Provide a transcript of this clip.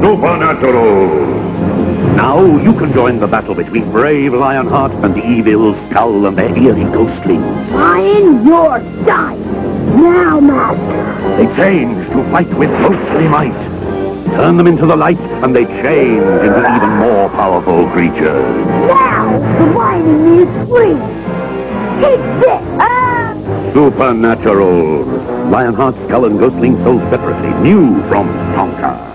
Supernatural. Now you can join the battle between brave Lionheart and the evil Skull and their eerie ghostlings. Lion, you're. Now, Master. They change to fight with ghostly might. Turn them into the light, and they change into even more powerful creatures. Now, the whining is free. Take this. Ah! Supernatural. Lionheart, Skull, and Ghostling sold separately. New from Tonka.